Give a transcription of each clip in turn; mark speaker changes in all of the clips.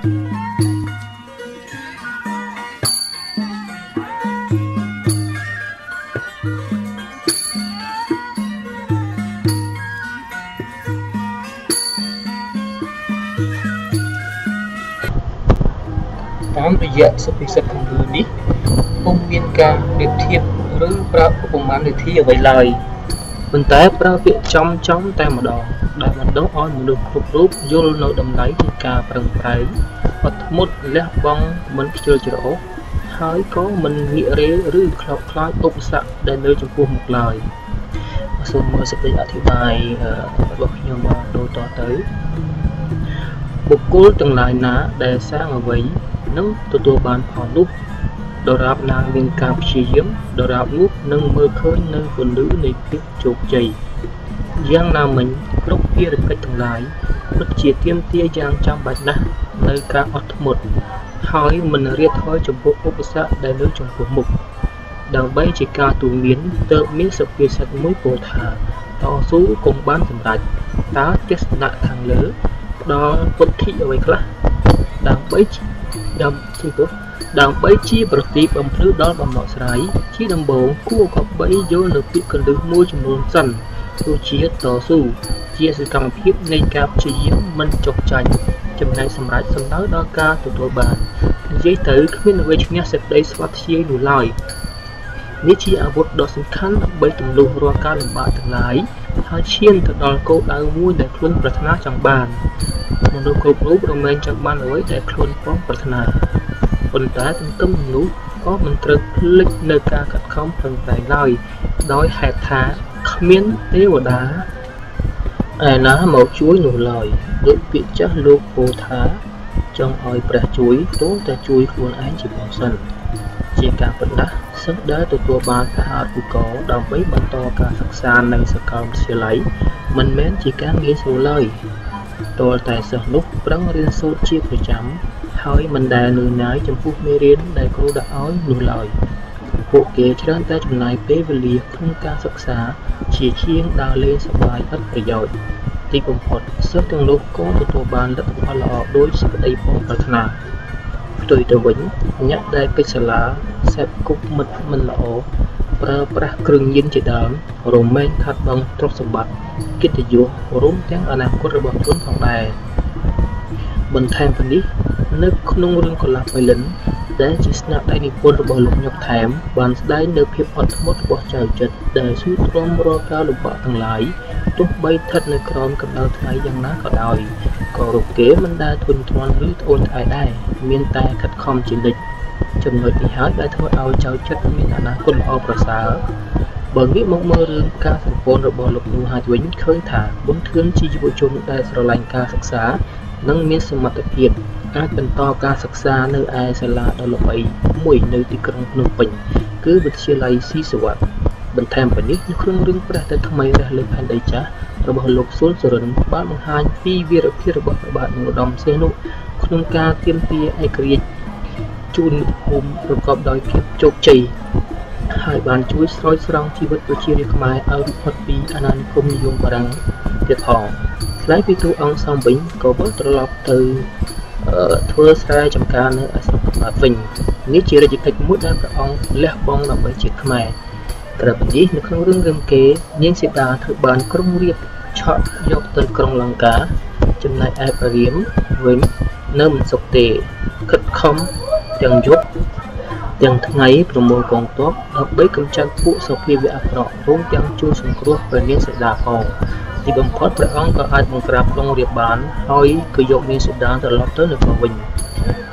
Speaker 1: តាមរយៈសុភាសិតខាងលើនេះពុំមានការប្រៀបធៀបឬប្រើឧបមានិធិអ្វីឡើយ ប៉ុន្តែប្រើពាក្យចំចំតែម្ដងដែលបណ្ដុះឲ្យមនុស្សគ្រប់រូបយល់នៅតម្លៃនៃការប្រឹងប្រែងអត់ធ្មត់លះបង់មិនខ្ជិលច្រអូសហើយក៏មិនងាករេឬខ្លោចខ្លាចឧបសគ្គដែលនៅចំពោះមុខឡើយសូមមើលសេចក្តីអធិប្បាយរបស់ខ្ញុំដូចតទៅបុគ្គលទាំងឡាយណាដែលសាងអ្វីនឹងទទួលបានផលនោះ ដរាបណាមានការព្យាយាមដរាបនោះនឹងមើលឃើញនៅពន្លឺនៃភាពជោគជ័យយ៉ាងណាមិញគ្រប់ភារកិច្ចទាំងឡាយពិតជាទាមទារយ៉ាងចាំបាច់ណាស់នៅការអត់ធ្មត់ហើយមិនរៀតថយចំពោះឧបសគ្គដែលនៅចំពោះមុខដើម្បីជាការទូន្មានទើបមានសុភាសិតមួយពោលថាតស៊ូកុំបានសម្រេចតើទស្សនៈខាងលើផ្ដល់ពុទ្ធិអ្វីខ្លះដើម្បីដើម្បី ដើម្បីជាប្រទីបបំភ្លឺដល់បំណងស្រាយជាដំបូងគួរក៏បីយល់នៅពាក្យកលឹះមួយចំនួនសិនទោះជាតស៊ូជាសកម្មភាពនៃការព្យាយាមមិនចុះចាញ់ចំណែកសម្រាប់សំដៅដល់ការទទួលបាននិយាយទៅគ្មានអ្វីឈ្នះសេចក្តីស្វាធ្យាយនោះឡើយនេះជាអាវុធដ៏សំខាន់ដើម្បីទម្លុះរាល់ការលំបាកទាំងឡាយហើយឈានទៅដល់គោលដៅមួយដែលខ្លួនប្រាថ្នាចង់បានមនុស្សគ្រប់រូបរមែងចង់បានអ្វីដែលខ្លួនផងប្រាថ្នា ប៉ុន្តែទន្ទឹមនឹងនោះក៏មិនត្រូវភ្លេចនៅការខិតខំប្រឹងប្រែងឡើយដោយហេតុថាគ្មានទេវតាឯណាមកជួយនោះឡើយដូចពាក្យចាស់លោកពោលថាចង់ឲ្យព្រះជួយទោះតែជួយខ្លួនឯងជាមុនសិនជាការពិតណាស់សិស្សដែលទទួលបានសហឧបករណ៍ដើម្បីបន្តការសិក្សានៅសាកលវិទ្យាល័យមិនមែនជាការងាយស្រួលឡើយទាល់តែសិស្សនោះប្រឹងរៀនសូត្រជាប្រចាំ ហើយមិនដែលនឿយណាយចំពោះមេរៀនដែលគ្រូដាក់ឲ្យនោះឡើយពួកគេច្រើនតែចំណាយពេលវេលាក្នុងការសិក្សាជាជាងដើរលេងសប្បាយឥតប្រយោជន៍ទីបំផុតសិស្សទាំងនោះក៏ទទួលបានលទ្ធផលល្អដោយសេចក្តីផងប្រាថ្នាផ្ទុយទៅវិញអ្នកដែលកិច្ចសាលាសេពគប់មិត្តមិនល្អប្រើប្រាស់គ្រឿងញៀនជាដើមរមែងខាត់បងទ្រព្យសម្បត្តិកិត្តិយសរួមទាំងអនាគតរបស់ខ្លួនផងដែរ បន្ថែមពីនេះនៅក្នុងរឿងកុលាបបៃលិនដែលជាស្នាដៃនិពន្ធរបស់លោកញឹកថែម បានស្ដែងនៅភាពអត់ធ្មត់របស់ចៅចិត្តដែលស៊ូទ្រាំរាល់ការលំបាកទាំងឡាយទោះបីស្ថិតនៅក្រោមកម្ដៅថ្ងៃយ៉ាងណាក៏ដោយក៏រូបគេមិនដែលធុញទ្រាន់ឬត្អូញត្អែរដែរមានតែខិតខំជានិច្ចចំណុចនេះហើយដែលធ្វើឲ្យចៅចិត្តមានអនាគតល្អប្រសើរបើងាកមកមើលរឿងការសម្ព័ន្ធរបស់លោកនូហាជវិញឃើញថាបុនធឿនជាយុវជនដែលស្រឡាញ់ការសិក្សា និងមានសមត្ថភាពអាចបន្តការសិក្សានៅឯសាលាដ៏ល្បីមួយនៅទីក្រុងភ្នំពេញ គឺវិទ្យាល័យស៊ីសវត្តបន្ថែមពីនេះនៅក្នុងរឿងព្រះតែថ្មីរះលើផែនដីចាស់របស់លោកស៊ុលសរិនបានបង្ហាញពីវីរភាពរបស់ព្រះបាទនរោត្តមសីហនុក្នុងការទាមទារឯករាជ្យជូនភូមិប្រកបដោយភាពជោគជ័យហើយបានជួយស្រោចស្រង់ជីវិតប្រជារាស្ត្រខ្មែរឲ្យរួចផុតពីអាណានិគមនិយមបារាំងទៀតផង ថ្លៃពីទូអង្គសំវិញក៏វិលត្រឡប់ទៅធ្វើស្រែចម្ការនៅឯស្រុកខ្មែរវិញនេះជារាជកិច្ចមួយដែលព្រះអង្គលះបង់ដើម្បីជាតិខ្មែរក្រៅពីនេះនៅក្នុងរឿងរឹមគេនាងសីតាត្រូវបានក្រុងរាពណ៍ឆក់យកទៅក្រុងលង្កាចំណែកឯព្រះរាមវិញនៅមិនសុខទេខិតខំទាំងយប់ទាំងថ្ងៃប្រមូលកងទ័ពដើម្បីកម្ចាត់ពួកសភាវៈអាក្រក់រួមទាំងជួយសង្គ្រោះព្រះនាងសីតាផង ទីបំផុតព្រះអង្គក៏អាចបង្ក្រាបក្រុងរាពណ៍បានហើយក៏យកនាងសីតាត្រឡប់ទៅនគរវិញ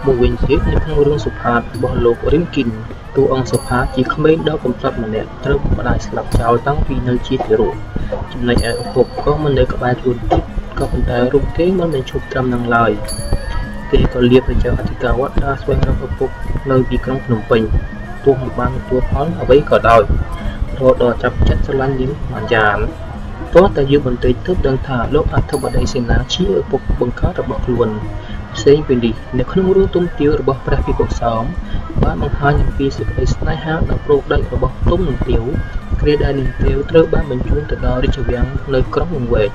Speaker 1: មួយវិញទៀតនៅក្នុងរឿងសុផាតរបស់លោករីមគីនតួអង្គសុផាតជាក្មេងដ៏កំសត់ម្នាក់ត្រូវម្ដាយស្លាប់ចោលតាំងពីនៅជាទារកចំណែកឯឪពុកក៏មិននៅក្បែរខ្លួនទៀតក៏ប៉ុន្តែរូបគេមិនបានជួបត្រឹមនឹងឡើយគេក៏លាព្រះចៅអធិការវត្តដើរស្វែងរកឪពុកនៅទីក្រុងភ្នំពេញទោះមិនបានទទួលផលអ្វីក៏ដោយរហូតដល់ចាប់ចិត្តស្រឡាញ់នាងបានយ៉ាង ទាស់តែយូរបន្តិចទើបដឹងថាលោកអធិបតីសេនាជាឪពុកបង្កើតរបស់ខ្លួនផ្សេងពីនេះនៅក្នុងរឿងទុំទាវរបស់ព្រះភិក្ខុសោមបានបង្ហាញអំពីសេចក្តីស្នេហាដ៏ប្រោកដាច់របស់ទុំនិងទាវគ្រាដែលនាងទាវត្រូវបានបញ្ជូនទៅដល់រាជវាំងនៅក្រុងវង្វេក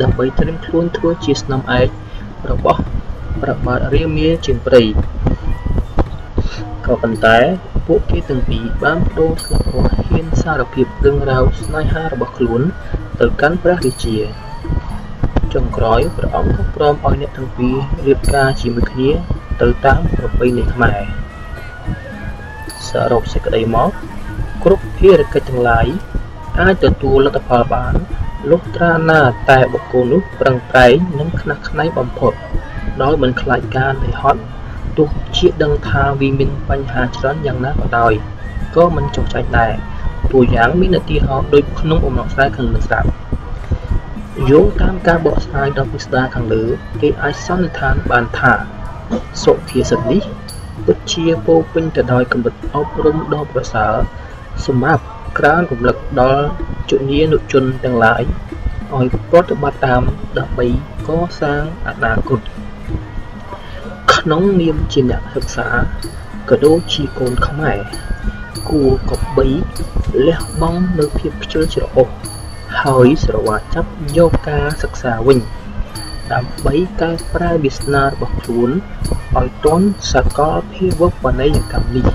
Speaker 1: ដើម្បីត្រៀមខ្លួនធ្វើជាស្នំឯករបស់ប្របាទរាមាជាងព្រៃក៏ប៉ុន្តែពួកគេទាំងពីរបានបដូរធ្លាប់រស់ហ៊ានសារភាពរឿងរ៉ាវស្នេហារបស់ខ្លួន ទៅកាន់ព្រះរាជាចុងក្រោយព្រះអង្គក៏ព្រមឲ្យអ្នកទាំងពីររៀបការជាមួយគ្នាទៅតាមប្រពៃណីខ្មែរសរុបសេចក្តីមកគ្រប់ភារកិច្ចទាំងឡាយអាចទទួលលទ្ធផលបានលុះត្រាណាតែបុគ្គលនោះប្រឹងប្រែងនិងខ្នះខ្នែងបំផុតដោយមិនខ្លាចការនឿយហត់ទោះជាដឹងថាវាមានបញ្ហាច្រើនយ៉ាងណាក៏ដោយក៏មិនចុះចាញ់ដែរ តួយ៉ាងមាននទាហោដូចក្នុងអំណោយស្រែខាងលើស្រាប់យោងតាមការបកស្រាយដ៏ពិស្ដារខាងលើគេអាចសន្និដ្ឋានបានថាសុភាសិតនេះពិតជាពោពេញទៅដោយកម្រិតអប់រំដ៏ប្រសើរសម្រាប់ក្រើនរំលឹកដល់ជំនានុជនទាំងឡាយឲ្យប្រតិបត្តិតាមដើម្បីកសាងអនាគតក្នុងនាមជាអ្នកសិក្សាក៏ដូចជាកូនខ្មែរ គួរកបីលះបង់នៅភាពខ្ជិលច្រអូសហើយស្រវាចាប់យកការសិក្សាវិញដើម្បីកែប្រែវាសនារបស់ខ្លួនឲ្យទាន់សកលភាវូបនីយកម្មនេះ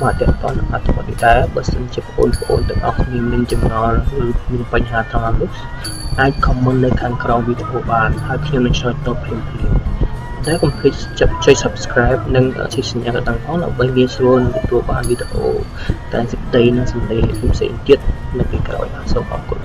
Speaker 1: បាទតើតើអត្ថបទនេះដែរបើសិនជាបងប្អូនទាំងអស់គ្នាមានចម្ងល់ឬមានបញ្ហាត្រង់នោះអាច comment នៅខាងក្រោមវីដេអូបានហើយខ្ញុំនឹងឆ្លើយតបភ្លាមៗ តែកុំភ្លេចចុច subscribe និងចុចសញ្ញាកណ្ដឹងផងដើម្បីងាយស្រួលទទួលបានវីដេអូតែសេចក្តីនិងសម្លេងផ្សេងៗទៀតនៅពេលក្រោយសូមអរគុណ